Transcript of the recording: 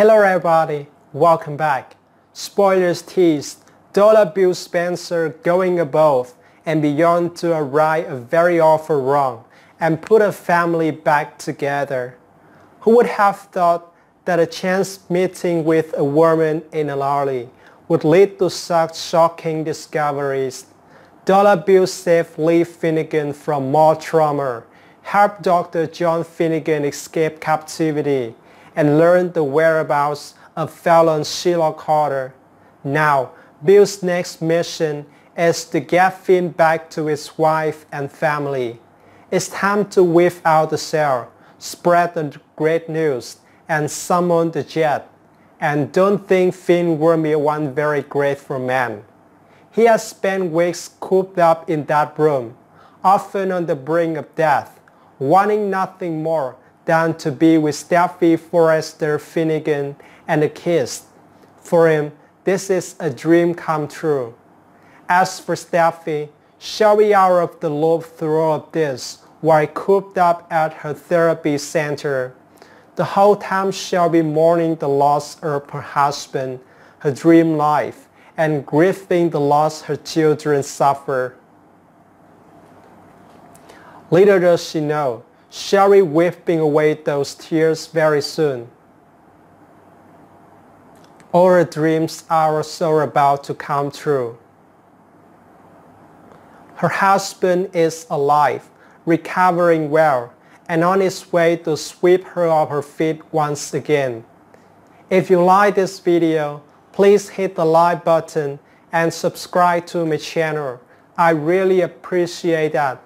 Hello everybody, welcome back. Spoilers teased, Dollar Bill Spencer going above and beyond to right a very awful wrong and put a family back together. Who would have thought that a chance meeting with a woman in a alley would lead to such shocking discoveries? Dollar Bill saved Li Finnegan from more trauma, helped Dr. John Finnegan escape captivity, and learn the whereabouts of felon Sheila Carter. Now, Bill's next mission is to get Finn back to his wife and family. It's time to whip out the cell, spread the great news, and summon the jet. And don't think Finn will be one very grateful man. He has spent weeks cooped up in that room, often on the brink of death, wanting nothing more than to be with Steffy Forrester Finnegan and the kids. For him, this is a dream come true. As for Steffy, she'll be out of the loop through all this while cooped up at her therapy center. The whole time she'll be mourning the loss of her husband, her dream life, and grieving the loss her children suffer. Little does she know, she'll wiping away those tears very soon. Our dreams are so about to come true. Her husband is alive, recovering well, and on his way to sweep her off her feet once again. If you like this video, please hit the like button and subscribe to my channel. I really appreciate that.